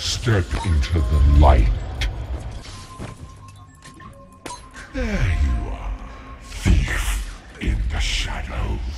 Step into the light. There you are, thief in the shadows.